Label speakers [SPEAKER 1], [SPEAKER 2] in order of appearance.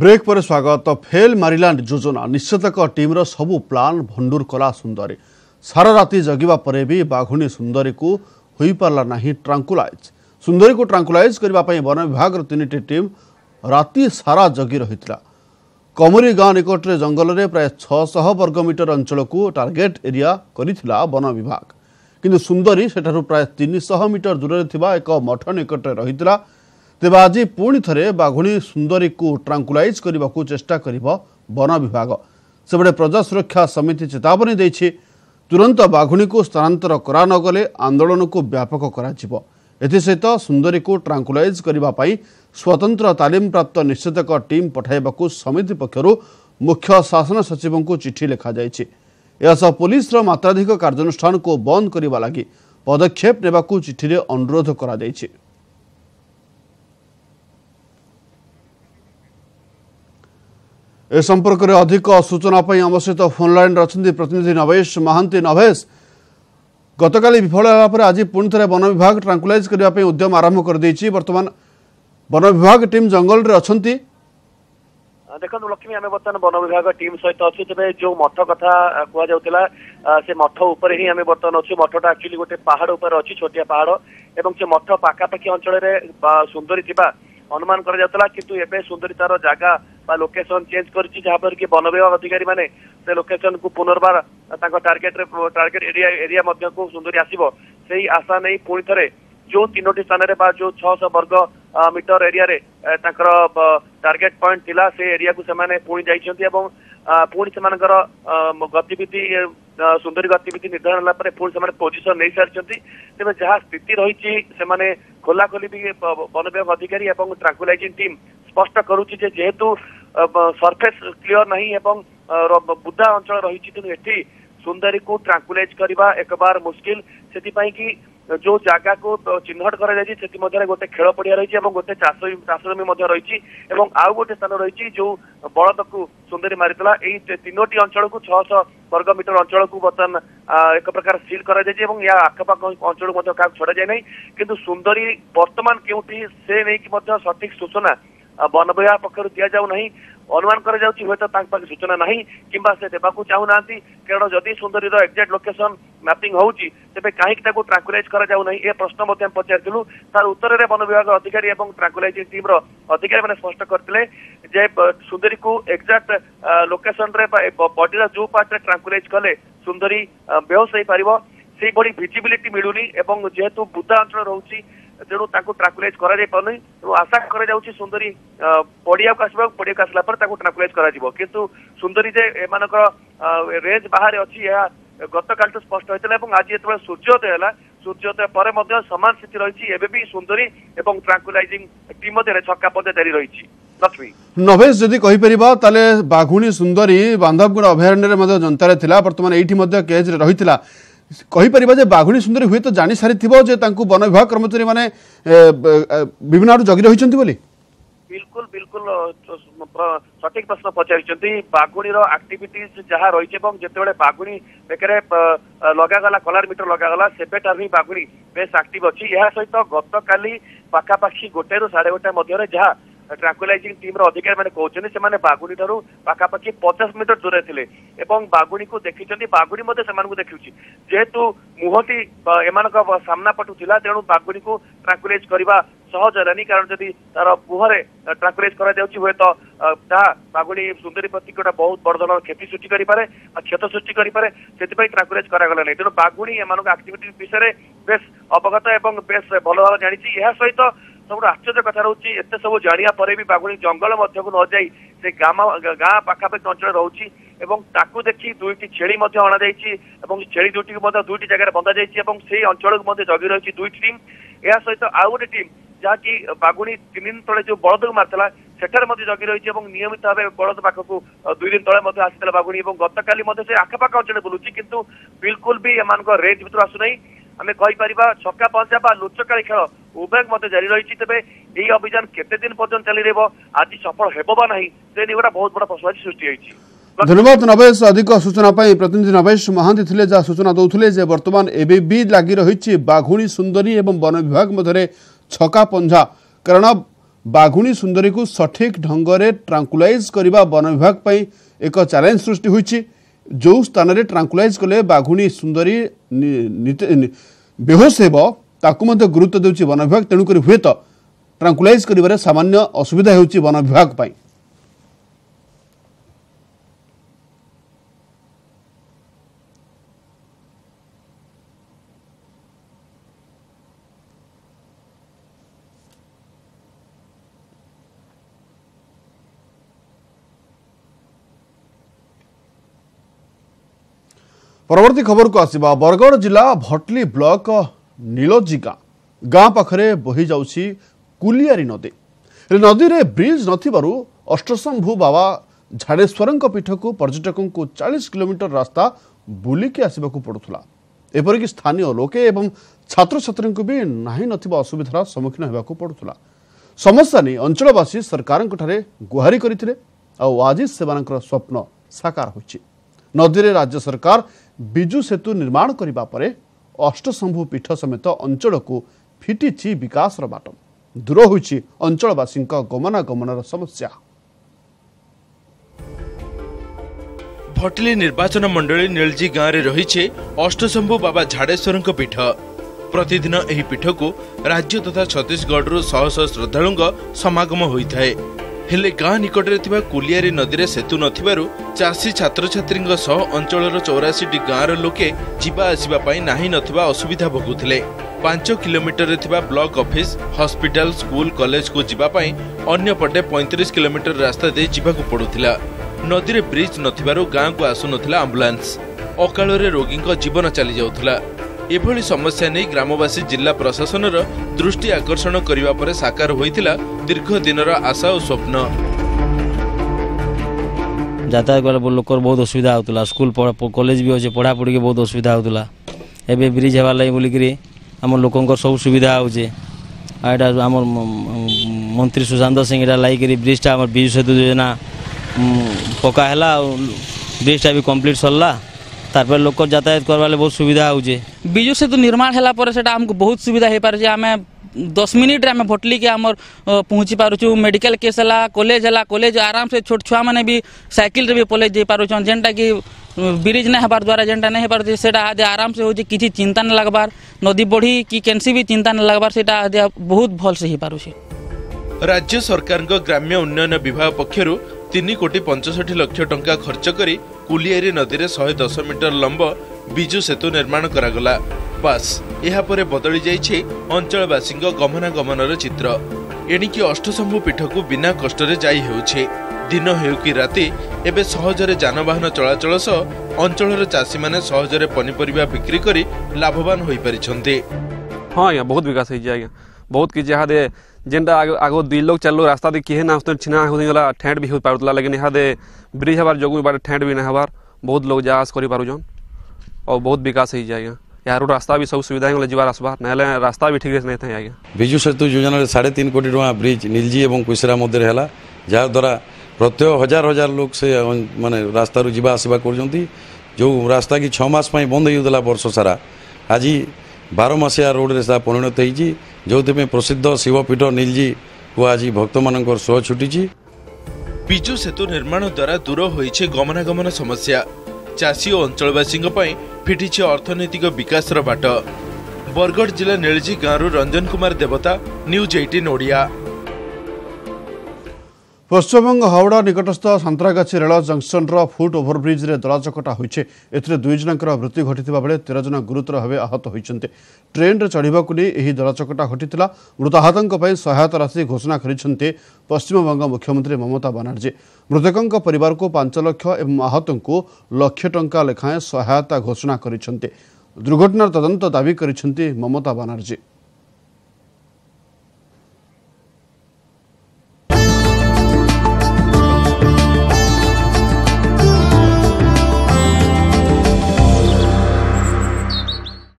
[SPEAKER 1] Brake ପରେ ସ୍ୱାଗତ fail Maryland ଯୋଜନା। ନିଶ୍ଚିତକ ଟିମ୍ର ସବୁ ପ୍ଲାନ୍ ଭଣ୍ଡୁର କଲା ସୁନ୍ଦରୀ। ସାରା ରାତି ଜଗିବା ପରେ ବି ବାଘୁଣୀ ସୁନ୍ଦରୀକୁ ହୋଇପାରିଲା ନାହିଁ ଟ୍ରାଙ୍କୁଲାଇଜ୍। ସୁନ୍ଦରୀକୁ ଟ୍ରାଙ୍କୁଲାଇଜ୍ କରିବା ପାଇଁ ବନ ବିଭାଗର ତିନିଟି ଟିମ୍ ରାତି ସାରା ଜଗି ରହିଥିଲା। କମୁରୀ ଗାଁ ନିକଟରେ ଜଙ୍ଗଲରେ ପ୍ରାୟ ଛଅଶହ ବର୍ଗମିଟର ଅଞ୍ଚଳକୁ ଟାର୍ଗେଟ୍ ଏରିଆ କରିଥିଲା ବନ ବିଭାଗ। କିନ୍ତୁ ସୁନ୍ଦରୀ ସେଠାରୁ ପ୍ରାୟ ତିନିଶହ ମିଟର ଦୂରରେ ଥିବା ଏକ ମଠ ନିକଟରେ ରହିଥିଲା ତେବେ ଆଜି ପୁଣି ଥରେ ବାଘୁଣୀ ସୁନ୍ଦରୀକୁ ଟ୍ରାଙ୍କୁଲାଇଜ୍ କରିବାକୁ ଚେଷ୍ଟା କରିବ ବନ ବିଭାଗ। ସେପଟେ ପ୍ରଜା ସୁରକ୍ଷା ସମିତି ଚେତାବନୀ ଦେଇଛି ତୁରନ୍ତ ବାଘୁଣୀକୁ ସ୍ଥାନାନ୍ତର କରାନଗଲେ ଆନ୍ଦୋଳନକୁ ବ୍ୟାପକ କରାଯିବ। ଏଥିସହିତ ସୁନ୍ଦରୀକୁ ଟ୍ରାଙ୍କୁଲାଇଜ୍ କରିବା ପାଇଁ ସ୍ୱତନ୍ତ୍ର ତାଲିମପ୍ରାପ୍ତ ନିଶ୍ଚିତକ ଟିମ୍ ପଠାଇବାକୁ ସମିତି ପକ୍ଷରୁ ମୁଖ୍ୟ ଶାସନ ସଚିବଙ୍କୁ ଚିଠି ଲେଖାଯାଇଛି। ଏହାସହ ପୁଲିସର ମାତ୍ରାଧିକ କାର୍ଯ୍ୟାନୁଷ୍ଠାନକୁ ବନ୍ଦ କରିବା ଲାଗି ପଦକ୍ଷେପ ନେବାକୁ ଚିଠିରେ ଅନୁରୋଧ କରାଯାଇଛି। ଏ ସମ୍ପର୍କରେ ଅଧିକ ସୂଚନା ପାଇଁ ଆମ ସହିତ ଫୋନ୍ ଲାଇନ୍ରେ ଅଛନ୍ତି ପ୍ରତିନିଧି ନବେଶ ମହାନ୍ତି ନଭେଶ ଗତକାଲି ବିଫଳ ହେବା ପରେ ଆଜି ପୁଣି ଥରେ ବନ ବିଭାଗ ଟ୍ରାଙ୍କୁଲାଇଜ୍ କରିବା ପାଇଁ ଉଦ୍ୟମ ଆରମ୍ଭ କରିଦେଇଛି। ବର୍ତ୍ତମାନ ବନ ବିଭାଗ ଟିମ୍ ଜଙ୍ଗଲରେ ଅଛନ୍ତି।
[SPEAKER 2] ଦେଖନ୍ତୁ ଲକ୍ଷ୍ମୀ ଆମେ ବର୍ତ୍ତମାନ ବନ ବିଭାଗ ଟିମ୍ ସହିତ ଅଛୁ। ତେବେ ଯୋଉ ମଠ କଥା କୁହାଯାଉଥିଲା ସେ ମଠ ଉପରେ ହିଁ ଆମେ ବର୍ତ୍ତମାନ ଅଛୁ। ମଠଟା ଆକ୍ଚୁଆଲି ଗୋଟେ ପାହାଡ ଉପରେ ଅଛି ଛୋଟିଆ ପାହାଡ। ଏବଂ ସେ ମଠ ପାଖାପାଖି ଅଞ୍ଚଳରେ ସୁନ୍ଦରୀ ଥିବା ଅନୁମାନ କରାଯାଉଥିଲା କିନ୍ତୁ ଏବେ ସୁନ୍ଦରୀ ତାର ଜାଗା ବା ଲୋକେସନ ଚେଞ୍ଜ କରିଛି ଯାହାଫଳରେ କି ବନ ବିଭାଗ ଅଧିକାରୀ ମାନେ ସେ ଲୋକେସନକୁ ପୁନର୍ବାର ତାଙ୍କ ଟାର୍ଗେଟରେ ଟାର୍ଗେଟ ଏରିଆ ଏରିଆ ମଧ୍ୟକୁ ସୁନ୍ଦରୀ ଆସିବ। ସେଇ ଆଶା ନେଇ ପୁଣି ଥରେ ଯୋଉ ତିନୋଟି ସ୍ଥାନରେ ବା ଯୋଉ ଛଅଶହ ବର୍ଗ ମିଟର ଏରିଆରେ ତାଙ୍କର ଟାର୍ଗେଟ ପଏଣ୍ଟ ଥିଲା ସେ ଏରିଆକୁ ସେମାନେ ପୁଣି ଯାଇଛନ୍ତି ଏବଂ ପୁଣି ସେମାନଙ୍କର ଗତିବିଧି ସୁନ୍ଦରୀ ଗତିବିଧି ନିର୍ଦ୍ଧାରଣ ହେଲା ପରେ ପୁଣି ସେମାନେ ପୋଜିସନ ନେଇ ସାରିଛନ୍ତି। ତେବେ ଯାହା ସ୍ଥିତି ରହିଛି ସେମାନେ ଖୋଲାଖୋଲି ବି ବନ ବିଭାଗ ଅଧିକାରୀ ଏବଂ ଟ୍ରାଙ୍କୁଲାଇଜିଂ ଟିମ୍ ସ୍ପଷ୍ଟ କରୁଛି ଯେ ଯେହେତୁ ସର୍ଫେସ କ୍ଲିୟର ନାହିଁ ଏବଂ ବୁଦା ଅଞ୍ଚଳ ରହିଛି ତେଣୁ ଏଠି ସୁନ୍ଦରୀକୁ ଟ୍ରାଙ୍କୁଲାଇଜ କରିବା ଏକବାର ମୁସ୍କିଲ। ସେଥିପାଇଁ କି ଯୋଉ ଜାଗାକୁ ଚିହ୍ନଟ କରାଯାଇଛି ସେଥିମଧ୍ୟରେ ଗୋଟେ ଖେଳ ପଡିଆ ରହିଛି ଏବଂ ଗୋଟେ ଚାଷ ଚାଷ ଜମି ମଧ୍ୟ ରହିଛି ଏବଂ ଆଉ ଗୋଟେ ସ୍ଥାନ ରହିଛି ଯୋଉ ବଳଦକୁ ସୁନ୍ଦରୀ ମାରିଥିଲା। ଏଇ ତିନୋଟି ଅଞ୍ଚଳକୁ ଛଅଶହ ବର୍ଗ ମିଟର ଅଞ୍ଚଳକୁ ବର୍ତ୍ତମାନ ଏକ ପ୍ରକାର ସିଲ୍ କରାଯାଇଛି ଏବଂ ଏହା ଆଖପାଖ ଅଞ୍ଚଳକୁ ମଧ୍ୟ କାହାକୁ ଛଡାଯାଇ ନାହିଁ। କିନ୍ତୁ ସୁନ୍ଦରୀ ବର୍ତ୍ତମାନ କେଉଁଠି ସେ ନେଇକି ମଧ୍ୟ ସଠିକ ସୂଚନା ବନ ବିଭାଗ ପକ୍ଷରୁ ଦିଆଯାଉ ନାହିଁ। ଅନୁମାନ କରାଯାଉଛି ହୁଏତ ତାଙ୍କ ପାଖରେ ସୂଚନା ନାହିଁ କିମ୍ବା ସେ ଦେବାକୁ ଚାହୁଁନାହାନ୍ତି। କାରଣ ଯଦି ସୁନ୍ଦରୀର ଏକ୍ଜାକ୍ଟ ଲୋକେସନ ମ୍ୟାପିଂ ହଉଛି ତେବେ କାହିଁକି ତାକୁ ଟ୍ରାଙ୍କୁଲାଇଜ କରାଯାଉ ନାହିଁ? ଏ ପ୍ରଶ୍ନ ମଧ୍ୟ ଆମେ ପଚାରିଥିଲୁ। ତାର ଉତ୍ତରରେ ବନ ବିଭାଗ ଅଧିକାରୀ ଏବଂ ଟ୍ରାଙ୍କୁଲାଇଜିଂ ଟିମ୍ର ଅଧିକାରୀମାନେ ସ୍ପଷ୍ଟ କରିଥିଲେ ଯେ ସୁନ୍ଦରୀକୁ ଏକ୍ଜାକ୍ଟ ଲୋକେସନରେ ବଡିର ଯୋଉ ପାର୍ଟରେ ଟ୍ରାଙ୍କୁଲାଇଜ କଲେ ସୁନ୍ଦରୀ ବେହୋସ ହେଇପାରିବ। ସେଇଭଳି ଭିଜିବିଲିଟି ମିଳୁନି ଏବଂ ଯେହେତୁ ବୁଦା ଅଞ୍ଚଳ ରହୁଛି ତେଣୁ ତାଙ୍କୁ ଟ୍ରାଙ୍କୁଲାଇଜ କରାଯାଇ ପାରୁନି ତେଣୁ ଆଶା କରାଯାଉଛି ସୁନ୍ଦରୀ ପଡିଆକୁ ଆସିବା ପଡିଆକୁ ଆସିଲା ପରେ ତାଙ୍କୁ ଟ୍ରାଙ୍କୁଲାଇଜ କରାଯିବ। କିନ୍ତୁ ସୁନ୍ଦରୀ ଯେ ଏମାନଙ୍କର ରେଞ୍ଜ ବାହାରେ ଅଛି ଏହା ଗତକାଲିଠୁ ସ୍ପଷ୍ଟ ହୋଇଥିଲା ଏବଂ ଆଜି ଯେତେବେଳେ ସୂର୍ଯ୍ୟୋଦୟ ହେଲା ସୂର୍ଯ୍ୟୋଦୟ ପରେ ମଧ୍ୟ ସମାନ ସ୍ଥିତି ରହିଛି ଏବେ ବି ସୁନ୍ଦରୀ ଏବଂ ଟ୍ରାଙ୍କୁଲାଇଜିଂ ଟିମ୍ ମଧ୍ୟରେ ଛକା ପଦେ ଜାରି ରହିଛି। ଲକ୍ଷ୍ମୀ।
[SPEAKER 1] ନଭେଶ ଯଦି କହିପାରିବା ତାହେଲେ ବାଘୁଣୀ ସୁନ୍ଦରୀ ବାନ୍ଧବଗୁଡ ଅଭୟାରଣ୍ୟରେ ମଧ୍ୟ ଜନ୍ତାରେ ଥିଲା। ବର୍ତ୍ତମାନ ଏଇଠି ମଧ୍ୟ କେଜ୍ରେ ରହିଥିଲା। କହିପାରିବା ଯେ ବାଘୁଣୀ ସୁନ୍ଦରୀ ହୁଏତ ଜାଣି ସାରିଥିବ ଯେ ତାଙ୍କୁ ବନ ବିଭାଗ କର୍ମଚାରୀ ବିଭିନ୍ନ ଆଡୁ ଜଗି ରହିଛନ୍ତି ବୋଲି?
[SPEAKER 2] ବିଲକୁଲ ବିଲକୁଲ ସଠିକ ପ୍ରଶ୍ନ ପଚାରିଛନ୍ତି। ବାଘୁଣୀର ଆକ୍ଟିଭିଟିଜ ଯାହା ରହିଛି ଏବଂ ଯେତେବେଳେ ବାଘୁଣୀ ବେକରେ ଲଗାଗଲା କଲାର ମିଟର ଲଗାଗଲା ସେବେଠାରୁ ହିଁ ବାଘୁଣୀ ବେଶ ଆକ୍ଟିଭ ଅଛି। ଏହା ସହିତ ଗତକାଲି ପାଖାପାଖି ଗୋଟାଏରୁ ସାଢେ ଗୋଟାଏ ମଧ୍ୟରେ ଯାହା ଟ୍ରାଙ୍କୁଲାଇଜିଂ ଟିମ୍ର ଅଧିକାରୀମାନେ କହୁଛନ୍ତି ସେମାନେ ବାଘୁଣୀ ଠାରୁ ପାଖାପାଖି ପଚାଶ ମିଟର ଦୂରରେ ଥିଲେ ଏବଂ ବାଘୁଣୀକୁ ଦେଖିଛନ୍ତି ବାଘୁଣୀ ମଧ୍ୟ ସେମାନଙ୍କୁ ଦେଖୁଛି। ଯେହେତୁ ମୁହଁଟି ଏମାନଙ୍କ ସାମ୍ନା ପଟୁ ଥିଲା ତେଣୁ ବାଘୁଣୀକୁ ଟ୍ରାଙ୍କୁଲାଇଜ କରିବା ସହଜ ହେଲାନି କାରଣ ଯଦି ତାର ମୁହଁରେ ଟ୍ରାଙ୍କୁଲାଇଜ କରାଯାଉଛି ହୁଏତ ତାହା ବାଘୁଣୀ ସୁନ୍ଦରୀ ପ୍ରତି ଗୋଟେ ବହୁତ ବଡ ଧରଣର କ୍ଷତି ସୃଷ୍ଟି କରିପାରେ କ୍ଷତ ସୃଷ୍ଟି କରିପାରେ ସେଥିପାଇଁ ଟ୍ରାଙ୍କୁଲାଇଜ କରାଗଲା ନାହିଁ ତେଣୁ ବାଘୁଣୀ ଏମାନଙ୍କ ଆକ୍ଟିଭିଟି ବିଷୟରେ ବେଶ ଅବଗତ ଏବଂ ବେଶ ଭଲ ଭାବରେ ଜାଣିଛି। ଏହା ସହିତ ସବୁଠୁ ଆଶ୍ଚର୍ଯ୍ୟ କଥା ରହୁଛି। ଏତେ ସବୁ ଜାଣିବା ପରେ ବି ବାଘୁଣୀ ଜଙ୍ଗଲ ମଧ୍ୟକୁ ନ ଯାଇ ସେ ଗାଁ ଗାଁ ପାଖାପାଖି ଅଞ୍ଚଳରେ ରହୁଛି ଏବଂ ତାକୁ ଦେଖି ଦୁଇଟି ଛେଳି ମଧ୍ୟ ଅଣାଯାଇଛି ଏବଂ ଛେଳି ଦୁଇଟିକୁ ମଧ୍ୟ ଦୁଇଟି ଜାଗାରେ ବନ୍ଧାଯାଇଛି ଏବଂ ସେଇ ଅଞ୍ଚଳକୁ ମଧ୍ୟ ଜଗି ରହିଛି ଦୁଇଟି ଟିମ୍। ଏହା ସହିତ ଆଉ ଗୋଟେ ଟିମ୍ ଯାହାକି ବାଘୁଣୀ ତିନି ଦିନ ତଳେ ଯୋଉ ବଳଦକୁ ମାରିଥିଲା ସେଠାରେ ମଧ୍ୟ ଜଗି ରହିଛି ଏବଂ ନିୟମିତ ଭାବେ ବଳଦ ପାଖକୁ ଦୁଇ ଦିନ ତଳେ ମଧ୍ୟ ଆସିଥିଲା ବାଘୁଣୀ ଏବଂ ଗତକାଲି ମଧ୍ୟ ସେ ଆଖପାଖ ଅଞ୍ଚଳରେ ବୁଲୁଛି କିନ୍ତୁ ବିଲକୁଲ ବି ଏମାନଙ୍କ ରେଞ୍ଜ ଭିତରୁ ଆସୁନାହିଁ। ଆମେ କହିପାରିବା ଛକା ପହଞ୍ଚା ବା ଲୁଚକାଳି ଖେଳ ଉଭୟ ମଧ୍ୟ ଜାରି ରହିଛି ତେବେ ଏହି ଅଭିଯାନ କେତେ ଦିନ ପର୍ଯ୍ୟନ୍ତ ଚାଲି ରହିବ ଆଜି ସଫଳ ହେବ ବା ନାହିଁ ସେ ନେଇ ଗୋଟେ ବହୁତ ବଡ ପ୍ରଶ୍ନ ସୃଷ୍ଟି ହୋଇଛି
[SPEAKER 1] ଧନ୍ୟବାଦ ନବେଶ ଅଧିକ ସୂଚନା ପାଇଁ ପ୍ରତିନିଧି ନବେଶ ମହାନ୍ତି ଥିଲେ ଯାହା ସୂଚନା ଦେଉଥିଲେ ଯେ ବର୍ତ୍ତମାନ ଏବେ ବି ଲାଗି ରହିଛି ବାଘୁଣୀ ସୁନ୍ଦରୀ ଏବଂ ବନ ବିଭାଗ ମଧ୍ୟରେ ଛକା ପଞ୍ଝା କାରଣ ବାଘୁଣୀ ସୁନ୍ଦରୀକୁ ସଠିକ୍ ଢଙ୍ଗରେ ଟ୍ରାଙ୍କୁଲାଇଜ୍ କରିବା ବନ ବିଭାଗ ପାଇଁ ଏକ ଚ୍ୟାଲେଞ୍ଜ ସୃଷ୍ଟି ହୋଇଛି ଯେଉଁ ସ୍ଥାନରେ ଟ୍ରାଙ୍କୁଲାଇଜ୍ କଲେ ବାଘୁଣୀ ସୁନ୍ଦରୀ ନି- ନିତ- ନି- ବେହୋସ ହେବ ତାକୁ ମଧ୍ୟ ଗୁରୁତ୍ୱ ଦେଉଛି ବନ ବିଭାଗ ତେଣୁକରି ହୁଏତ ଟ୍ରାଙ୍କୁଲାଇଜ୍ କରିବାରେ ସାମାନ୍ୟ ଅସୁବିଧା ହେଉଛି ବନ ବିଭାଗ ପାଇଁ ପରବର୍ତ୍ତୀ ଖବରକୁ ଆସିବା ବରଗଡ଼ ଜିଲ୍ଲା ଭଟଲି ବ୍ଲକ ନୀଳଜି ଗାଁ ଗାଁ ପାଖରେ ବହି ଯାଉଛି କୁଲିଆରୀ ନଦୀ। ଏ ନଦୀରେ ବ୍ରିଜ ନଥିବାରୁ ଅଷ୍ଟଶମ୍ଭୁ ବାବା ଝାଡ଼େଶ୍ୱରଙ୍କ ପୀଠକୁ ପର୍ଯ୍ୟଟକଙ୍କୁ ଚାଳିଶ କିଲୋମିଟର ରାସ୍ତା ବୁଲିକି ଆସିବାକୁ ପଡ଼ୁଥିଲା। ଏପରିକି ସ୍ଥାନୀୟ ଲୋକେ ଏବଂ ଛାତ୍ରଛାତ୍ରୀଙ୍କୁ ବି ନାହିଁ ନଥିବା ଅସୁବିଧାର ସମ୍ମୁଖୀନ ହେବାକୁ ପଡ଼ୁଥିଲା। ସମସ୍ୟା ନେଇ ଅଞ୍ଚଳବାସୀ ସରକାରଙ୍କଠାରେ ଗୁହାରି କରିଥିଲେ ଆଉ ଆଜି ସେମାନଙ୍କର ସ୍ୱପ୍ନ ସାକାର ହୋଇଛି। ନଦୀରେ ରାଜ୍ୟ ସରକାର ବିଜୁ ସେତୁ ନିର୍ମାଣ କରିବା ପରେ ଅଷ୍ଟଶମ୍ଭୁ ପୀଠ ସମେତ ଅଞ୍ଚଳକୁ ଫିଟିଛି ବିକାଶର ବାଟ। ଦୂର ହୋଇଛି ଅଞ୍ଚଳବାସୀଙ୍କ ଗମନାଗମନର ସମସ୍ୟା।
[SPEAKER 3] ଭଟଲି ନିର୍ବାଚନ ମଣ୍ଡଳୀ ନୀଳଜି ଗାଁରେ ରହିଛି ଅଷ୍ଟଶମ୍ଭୁ ବାବା ଝାଡେଶ୍ୱରଙ୍କ ପୀଠ। ପ୍ରତିଦିନ ଏହି ପୀଠକୁ ରାଜ୍ୟ ତଥା ଛତିଶଗଡ଼ରୁ ଶହ ଶହ ଶ୍ରଦ୍ଧାଳୁଙ୍କ ସମାଗମ ହୋଇଥାଏ। ହେଲେ ଗାଁ ନିକଟରେ ଥିବା କୁଲିଆରୀ ନଦୀରେ ସେତୁ ନଥିବାରୁ ଚାଷୀ ଛାତ୍ରଛାତ୍ରୀଙ୍କ ସହ ଅଞ୍ଚଳର ଚଉରାଶୀଟି ଗାଁର ଲୋକେ ଯିବା ଆସିବା ପାଇଁ ନାହିଁ ନଥିବା ଅସୁବିଧା ଭୋଗୁଥିଲେ। ପାଞ୍ଚ କିଲୋମିଟରରେ ଥିବା ବ୍ଲକ ଅଫିସ ହସ୍ପିଟାଲ ସ୍କୁଲ କଲେଜକୁ ଯିବା ପାଇଁ ଅନ୍ୟପଟେ ପଇଁତିରିଶ କିଲୋମିଟର ରାସ୍ତା ଦେଇ ଯିବାକୁ ପଡୁଥିଲା। ନଦୀରେ ବ୍ରିଜ ନଥିବାରୁ ଗାଁକୁ ଆସୁନଥିଲା ଆମ୍ବୁଲାନ୍ସ। ଅକାଳରେ ରୋଗୀଙ୍କ ଜୀବନ ଚାଲିଯାଉଥିଲା। ଏଭଳି ସମସ୍ୟା ନେଇ ଗ୍ରାମବାସୀ ଜିଲ୍ଲା ପ୍ରଶାସନର ଦୃଷ୍ଟି ଆକର୍ଷଣ କରିବା ପରେ ସାକାର ହୋଇଥିଲା ଦୀର୍ଘ ଦିନର ଆଶା ଓ ସ୍ୱପ୍ନ।
[SPEAKER 4] ଯାତାୟାତ କଲେ ଲୋକର ବହୁତ ଅସୁବିଧା ହେଉଥିଲା। ସ୍କୁଲ କଲେଜ ବି ଅଛେ ପଢ଼ାପଢ଼ିକି ବହୁତ ଅସୁବିଧା ହେଉଥିଲା। ଏବେ ବ୍ରିଜ୍ ହେବାର୍ ଲାଗି ବୋଲିକିରି ଆମର ଲୋକଙ୍କର ସବୁ ସୁବିଧା ହେଉଛି। ଆଉ ଏଇଟା ଆମର ମନ୍ତ୍ରୀ ସୁଶାନ୍ତ ସିଂ ଏଇଟା ଲାଗିକିରି ବ୍ରିଜ୍ଟା ଆମର ବିଜୁ ସେତୁ ଯୋଜନା ପକା ହେଲା ଆଉ ବ୍ରିଜ୍ଟା ବି କମ୍ପ୍ଲିଟ୍ ସରିଲା। तार पर लोक जातायात करवा बहुत सुविधा हो
[SPEAKER 5] विजु सेतु निर्माण हैमक बहुत सुविधा हो पारे आम दस मिनिट्रे भटली के आम पहुँची पार्छू मेडिकल केस है कलेज है कलेज आराम से छोट छुआ मैंने भी सैकिल भी पलेज जा पार्छन जेनटा कि ब्रिज ना हबार द्वारा जेनटा नहीं पार्थे से आदि आराम से होती किसी चिंता ना लगभार नदी बढ़ी कि कैनसी भी चिंता ना लगभार से बहुत भलसे हो पार्छे
[SPEAKER 3] राज्य सरकार ग्राम्य उन्नयन विभाग पक्षर ତିନି କୋଟି ପଞ୍ଚଷଠି ଲକ୍ଷ ଟଙ୍କା ଖର୍ଚ୍ଚ କରି କୁଲିଆରୀ ନଦୀରେ ଶହେ ଦଶ ମିଟର ଲମ୍ବ ବିଜୁ ସେତୁ ନିର୍ମାଣ କରାଗଲା। ବାସ୍ ଏହାପରେ ବଦଳି ଯାଇଛି ଅଞ୍ଚଳବାସୀଙ୍କ ଗମନାଗମନର ଚିତ୍ର। ଏଣିକି ଅଷ୍ଟଶମ୍ଭୁ ପୀଠକୁ ବିନା କଷ୍ଟରେ ଯାଇ ହେଉଛି। ଦିନ ହେଉ କି ରାତି ଏବେ ସହଜରେ ଯାନବାହନ ଚଳାଚଳ ସହ ଅଞ୍ଚଳର ଚାଷୀମାନେ ସହଜରେ ପନିପରିବା ବିକ୍ରି କରି ଲାଭବାନ ହୋଇପାରିଛନ୍ତି।
[SPEAKER 6] ହଁ ଆଜ୍ଞା ବହୁତ ବିକାଶ ହେଇଛି ଆଜ୍ଞା। ବହୁତ କିଛି ଇହାଦେ जेनटा आग, आगो दुई लोग चलो, रास्ता दे देखिए ना उसने छिना होगा ठेंट भी हो पार्ला लेकिन यहाँ ब्रिज हबार जोगू बारे ठेंट भी ना हबार बहुत लोग जास कर पारुन और बहुत विकास हो जाएगा। यार रास्ता भी सब सुविधा है जीवार आसबार ना रास्ता भी ठीक से
[SPEAKER 7] नहीं था आज्ञा विजु सेतु योजना साढ़े तीन कोटी टाँह ब्रिज, निलजी और कुशरा मध्य है जहाद्वारा प्रत्येक हज़ार हज़ार लोग से अं, मानने रास्तार जावा आसवा कर जो रास्ता कि छमास बंद होता वर्ष सारा। आज बारमासिया रोड से परिणत होती ଯେଉଁଥିପାଇଁ ପ୍ରସିଦ୍ଧ ଶିବପୀଠ ନିଲଜିକୁ ଆଜି ଭକ୍ତମାନଙ୍କର ସୁଅ ଛୁଟିଛି।
[SPEAKER 3] ବିଜୁ ସେତୁ ନିର୍ମାଣ ଦ୍ୱାରା ଦୂର ହୋଇଛି ଗମନାଗମନ ସମସ୍ୟା। ଚାଷୀ ଓ ଅଞ୍ଚଳବାସୀଙ୍କ ପାଇଁ ଫିଟିଛି ଅର୍ଥନୈତିକ ବିକାଶର ବାଟ। ବରଗଡ଼ ଜିଲ୍ଲା ନୀଳଜି ଗାଁରୁ ରଞ୍ଜନ କୁମାର ଦେବତା ନ୍ୟୁଜ୍ ଏଇଟିନ୍ ଓଡ଼ିଆ।
[SPEAKER 1] पश्चिमब हावडा निकटस्थ सातरागाछी रे जङ्सनर फुट ओभरब्रिज्रे दडचकटा हुन्छ एुईज मृत्यु घटिति बेला जना गुरुतर भाव आहत हुन्छ ट्रेन रे चढिबाकुनी एही दडचकटा घटिला मृत पय सहायता राशि घोषणा गरिन्छ पश्चिमबङ्ग मुख्यमंत्री ममता बानर्जी मृतकं परिवारको पाँच लक्ष आहत लाख टंका लेखाए सहायता घोषणा गरिटार दावी ममता बानर्जी